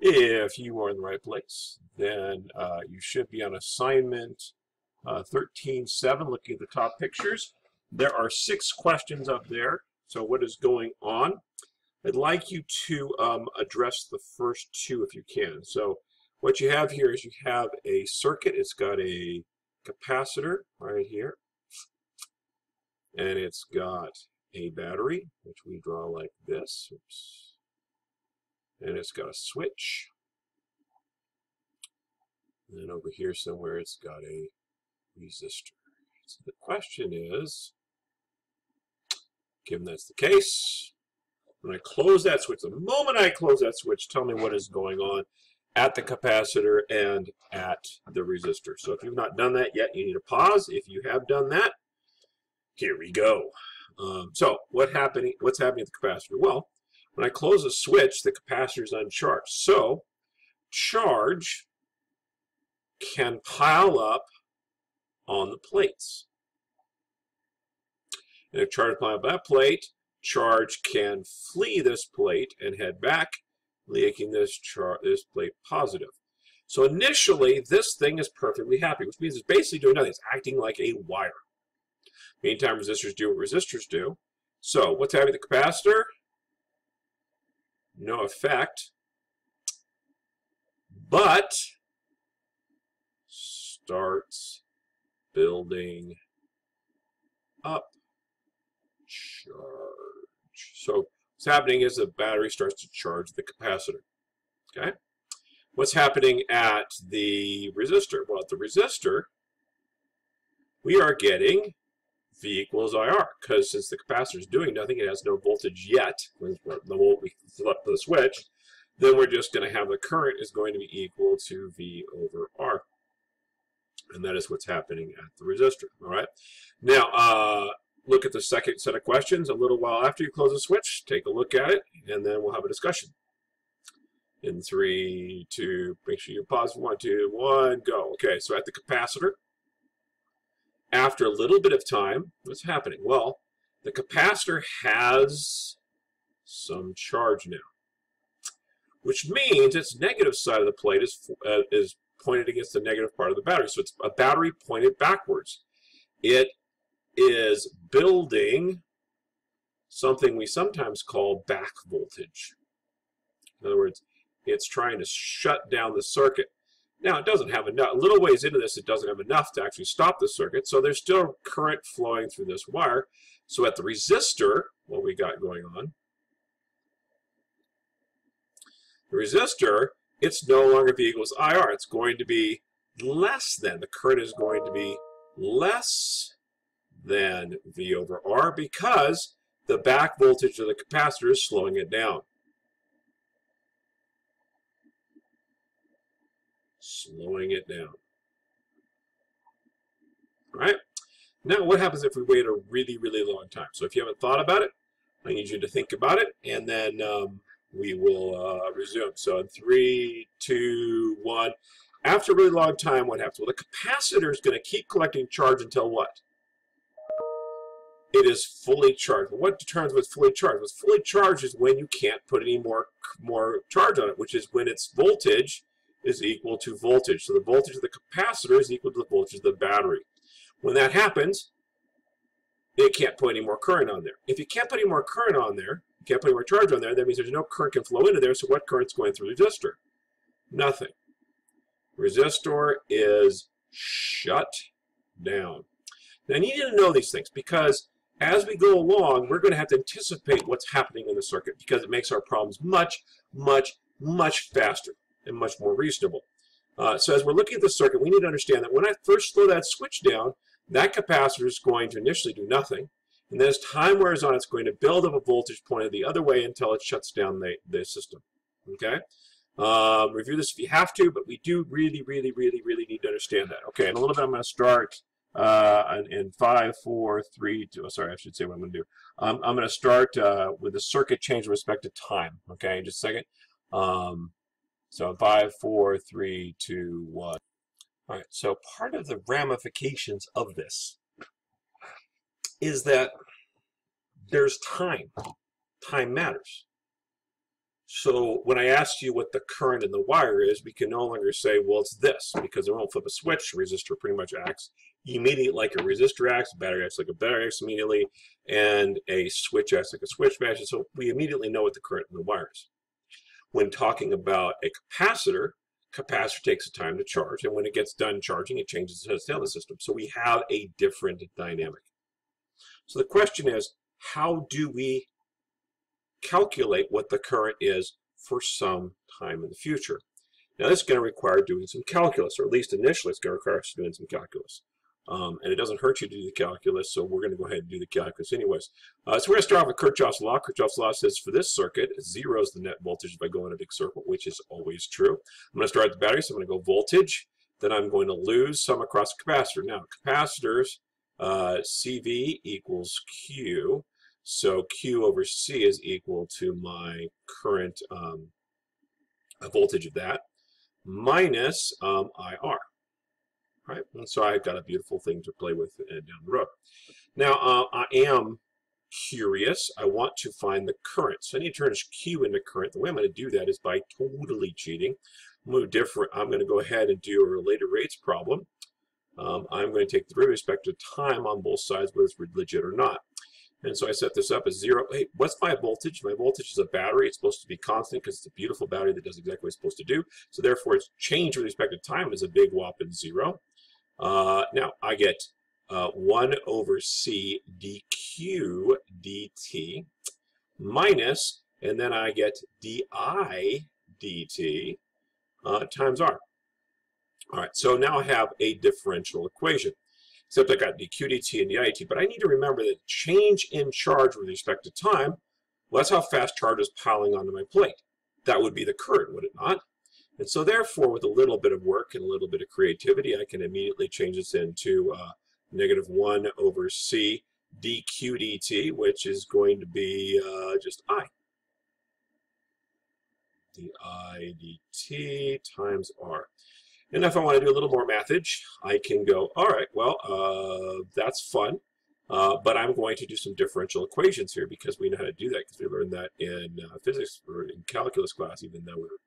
If you are in the right place, then uh, you should be on assignment uh, 13.7, looking at the top pictures. There are six questions up there. So what is going on? I'd like you to um, address the first two if you can. So what you have here is you have a circuit. It's got a capacitor right here. And it's got a battery, which we draw like this. Oops. And it's got a switch. And over here somewhere it's got a resistor. So the question is, given that's the case, when I close that switch, the moment I close that switch, tell me what is going on at the capacitor and at the resistor. So if you've not done that yet, you need to pause. If you have done that, here we go. Um, so what happening? What's happening at the capacitor? Well, when I close a switch, the capacitor is uncharged. So charge can pile up on the plates. And if charge pile up that plate, charge can flee this plate and head back, making this, this plate positive. So initially, this thing is perfectly happy, which means it's basically doing nothing. It's acting like a wire. Meantime, resistors do what resistors do. So what's happening with the capacitor? No effect. But starts building up charge. So what's happening is the battery starts to charge the capacitor. Okay? What's happening at the resistor? Well, at the resistor, we are getting V equals IR, because since the capacitor is doing nothing, it has no voltage yet, the moment we flip the switch, then we're just going to have the current is going to be equal to V over R. And that is what's happening at the resistor, all right? Now, uh, look at the second set of questions a little while after you close the switch. Take a look at it, and then we'll have a discussion. In three, two, make sure you pause. One, two, one, go. Okay, so at the capacitor, after a little bit of time, what's happening? Well, the capacitor has some charge now, which means its negative side of the plate is, uh, is pointed against the negative part of the battery. So it's a battery pointed backwards. It is building something we sometimes call back voltage. In other words, it's trying to shut down the circuit. Now, it doesn't have enough, a little ways into this, it doesn't have enough to actually stop the circuit, so there's still current flowing through this wire. So at the resistor, what we got going on, the resistor, it's no longer V equals IR. It's going to be less than, the current is going to be less than V over R because the back voltage of the capacitor is slowing it down. Slowing it down. All right? Now, what happens if we wait a really, really long time? So if you haven't thought about it, I need you to think about it, and then um, we will uh, resume. So in three, two, one. After a really long time, what happens? Well, the capacitor is going to keep collecting charge until what? It is fully charged. What determines what's fully charged? What's fully charged is when you can't put any more, more charge on it, which is when its voltage is equal to voltage. So the voltage of the capacitor is equal to the voltage of the battery. When that happens, it can't put any more current on there. If you can't put any more current on there, you can't put any more charge on there, that means there's no current can flow into there, so what current's going through the resistor? Nothing. Resistor is shut down. Now, I need you to know these things because as we go along, we're going to have to anticipate what's happening in the circuit because it makes our problems much, much, much faster and much more reasonable. Uh, so as we're looking at the circuit, we need to understand that when I first slow that switch down, that capacitor is going to initially do nothing. And then as time wears on, it's going to build up a voltage pointed the other way until it shuts down the, the system. Okay? Um, review this if you have to, but we do really, really, really, really need to understand that. Okay, in a little bit I'm going to start uh, in, five, four, three, two. Oh, sorry, I should say what I'm going to do. Um, I'm going to start uh, with the circuit change with respect to time. Okay, in just a second. Um, so five, four, three, two, one. All right, so part of the ramifications of this is that there's time. Time matters. So when I asked you what the current in the wire is, we can no longer say, well, it's this, because it won't flip a switch, resistor pretty much acts immediately like a resistor acts, battery acts like a battery acts immediately, and a switch acts like a switch fashion. So we immediately know what the current in the wire is. When talking about a capacitor, capacitor takes a time to charge, and when it gets done charging, it changes the state of the system. So we have a different dynamic. So the question is, how do we calculate what the current is for some time in the future? Now this is going to require doing some calculus, or at least initially it's going to require us doing some calculus. Um, and it doesn't hurt you to do the calculus, so we're going to go ahead and do the calculus anyways. Uh, so we're going to start off with Kirchhoff's law. Kirchhoff's law says for this circuit, zero is the net voltage if I go in a big circle, which is always true. I'm going to start at the battery, so I'm going to go voltage. Then I'm going to lose some across the capacitor. Now, capacitors, uh, CV equals Q. So Q over C is equal to my current um, voltage of that minus um, IR right? And so I've got a beautiful thing to play with uh, down the road. Now, uh, I am curious. I want to find the current. So I need to turn this Q into current. The way I'm going to do that is by totally cheating. I'm going to, different, I'm going to go ahead and do a related rates problem. Um, I'm going to take the derivative respect to time on both sides, whether it's legit or not. And so I set this up as zero. Hey, what's my voltage? My voltage is a battery. It's supposed to be constant because it's a beautiful battery that does exactly what it's supposed to do. So therefore, its change with respect to time is a big whopping zero. Uh, now, I get uh, 1 over c dq dt minus, and then I get di dt uh, times r. All right, so now I have a differential equation. Except I got dq dt and di dt, but I need to remember that change in charge with respect to time, well, that's how fast charge is piling onto my plate. That would be the current, would it not? And so therefore, with a little bit of work and a little bit of creativity, I can immediately change this into uh, negative 1 over c dq dt, which is going to be uh, just i. di dt times r. And if I want to do a little more mathage, I can go, all right, well, uh, that's fun. Uh, but I'm going to do some differential equations here because we know how to do that because we learned that in uh, physics or in calculus class, even though we're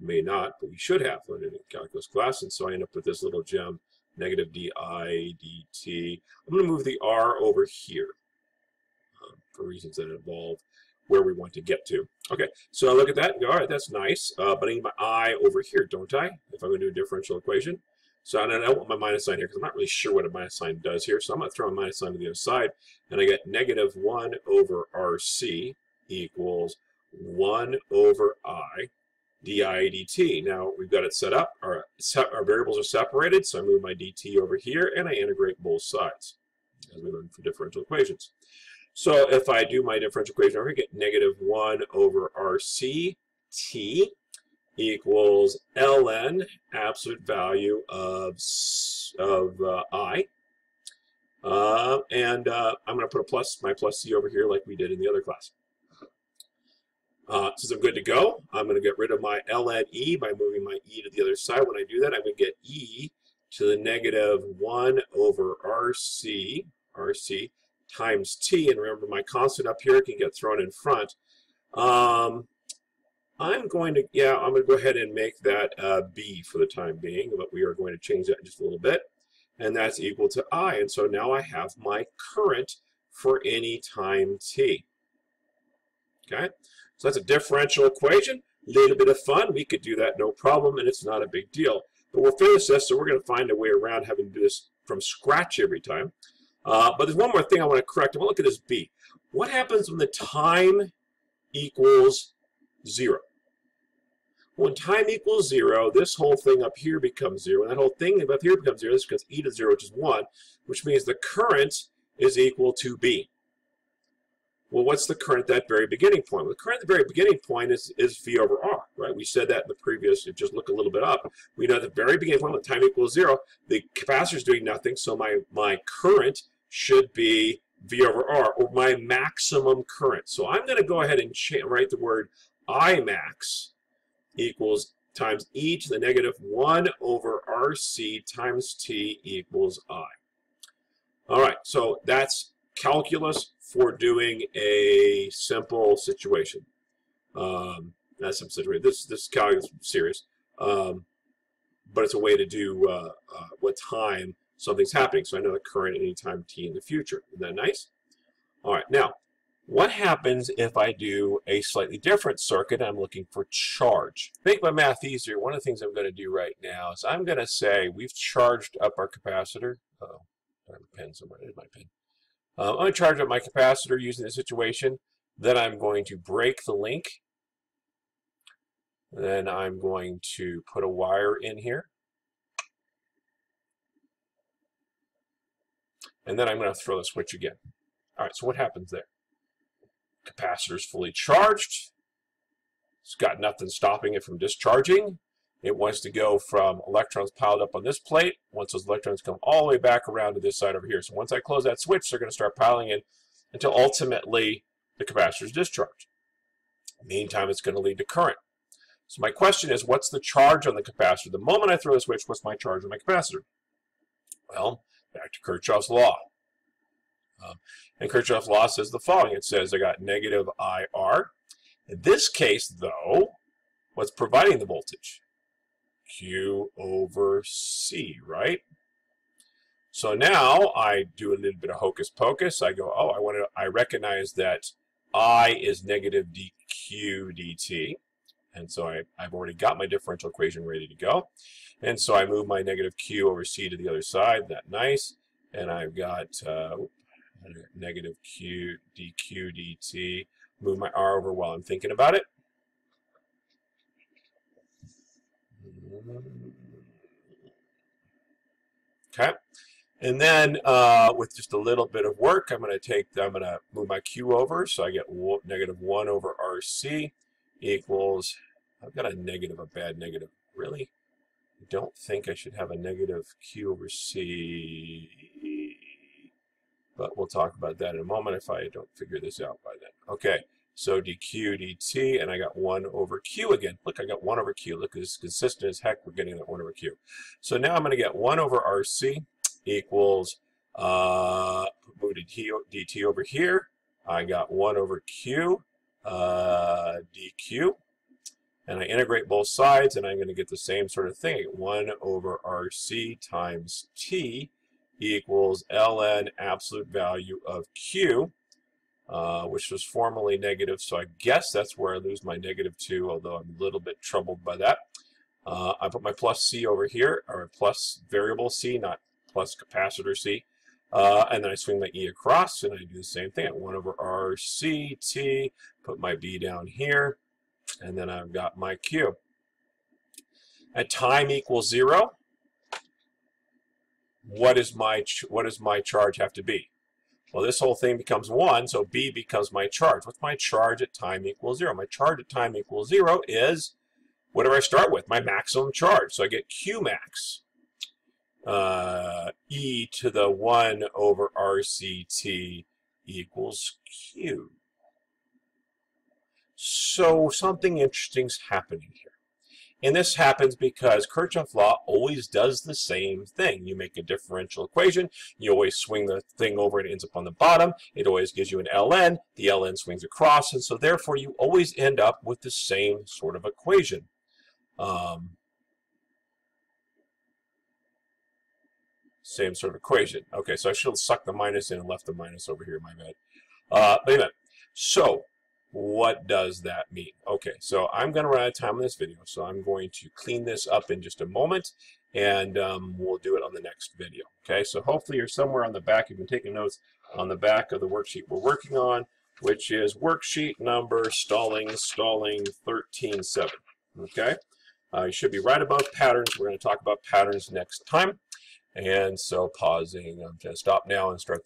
may not, but we should have learned in calculus class. And so I end up with this little gem, negative di dt. I'm going to move the r over here um, for reasons that involve where we want to get to. Okay, so I look at that go, all right, that's nice, uh, but I need my i over here, don't I, if I'm going to do a differential equation? So I don't want my minus sign here because I'm not really sure what a minus sign does here. So I'm going to throw a minus sign to the other side, and I get negative 1 over RC equals 1 over I di dt. Now we've got it set up, our, our variables are separated, so I move my dt over here and I integrate both sides, as we learned for differential equations. So if I do my differential equation over here, get negative 1 over rc t equals ln, absolute value of, of uh, i. Uh, and uh, I'm going to put a plus, my plus c over here like we did in the other class. Uh, since I'm good to go, I'm going to get rid of my ln e by moving my e to the other side. When I do that, I'm going to get e to the negative 1 over rc, rc times t. And remember, my constant up here can get thrown in front. Um, I'm going to, yeah, I'm going to go ahead and make that uh, b for the time being, but we are going to change that in just a little bit. And that's equal to i. And so now I have my current for any time t. Okay? So that's a differential equation. A little bit of fun. We could do that no problem, and it's not a big deal. But we're physicists, so we're going to find a way around having to do this from scratch every time. Uh, but there's one more thing I want to correct. I want to look at this B. What happens when the time equals 0? When time equals 0, this whole thing up here becomes 0, and that whole thing up here becomes 0. This becomes e to 0, which is 1, which means the current is equal to B. Well, what's the current at that very beginning point? Well, the current at the very beginning point is, is V over R, right? We said that in the previous, just look a little bit up. We know at the very beginning point, when time equals zero, the capacitor is doing nothing, so my, my current should be V over R, or my maximum current. So I'm going to go ahead and write the word I max equals times e to the negative 1 over RC times T equals I. All right, so that's calculus for doing a simple situation. Um, that's some situation. This this calculus is serious, um, but it's a way to do uh, uh, what time something's happening. So I know the current at any time t in the future. Isn't that nice? All right. Now, what happens if I do a slightly different circuit? I'm looking for charge. Make my math easier. One of the things I'm going to do right now is I'm going to say we've charged up our capacitor. Uh oh, I have a pen somewhere. There's my pen. Um, I'm going to charge up my capacitor using this situation. Then I'm going to break the link. Then I'm going to put a wire in here. And then I'm going to throw the switch again. All right, so what happens there? Capacitor is fully charged. It's got nothing stopping it from discharging. It wants to go from electrons piled up on this plate. Once those electrons come all the way back around to this side over here. So once I close that switch, they're going to start piling in until ultimately the capacitor is discharged. Meantime, it's going to lead to current. So my question is, what's the charge on the capacitor? The moment I throw the switch, what's my charge on my capacitor? Well, back to Kirchhoff's law. Um, and Kirchhoff's law says the following. It says I got negative IR. In this case, though, what's providing the voltage? Q over C, right? So now I do a little bit of hocus pocus. I go, oh, I want to. I recognize that I is negative dq dt. And so I, I've already got my differential equation ready to go. And so I move my negative q over c to the other side. That nice. And I've got uh, negative q dq dt. Move my r over while I'm thinking about it. Okay. And then uh, with just a little bit of work, I'm going to take, I'm going to move my Q over. So I get negative 1 over RC equals, I've got a negative, a bad negative. Really? I don't think I should have a negative Q over C. But we'll talk about that in a moment if I don't figure this out by then. Okay. So dq dt, and I got 1 over q again. Look, I got 1 over q. Look, is consistent as heck. We're getting that 1 over q. So now I'm going to get 1 over rc equals, uh, move dt over here. I got 1 over q uh, dq. And I integrate both sides, and I'm going to get the same sort of thing. 1 over rc times t equals ln absolute value of q uh, which was formerly negative, so I guess that's where I lose my negative 2, although I'm a little bit troubled by that. Uh, I put my plus C over here, or plus variable C, not plus capacitor C. Uh, and then I swing my E across, and I do the same thing. At 1 over RC, T, put my B down here, and then I've got my Q. At time equals 0, what is my what does my charge have to be? Well, this whole thing becomes 1, so B becomes my charge. What's my charge at time equals 0? My charge at time equals 0 is, what do I start with? My maximum charge. So I get Q max. Uh, e to the 1 over RCT equals Q. So something interesting's happening here. And this happens because Kirchhoff law always does the same thing. You make a differential equation, you always swing the thing over and it ends up on the bottom. It always gives you an ln, the ln swings across, and so therefore you always end up with the same sort of equation. Um, same sort of equation. Okay, so I should have sucked the minus in and left the minus over here, my bad. Uh, but anyway, so what does that mean? Okay, so I'm going to run out of time on this video, so I'm going to clean this up in just a moment, and um, we'll do it on the next video. Okay, so hopefully you're somewhere on the back. You've been taking notes on the back of the worksheet we're working on, which is worksheet number stalling, stalling 13.7. Okay, uh, you should be right about patterns. We're going to talk about patterns next time. And so pausing, I'm going to stop now and start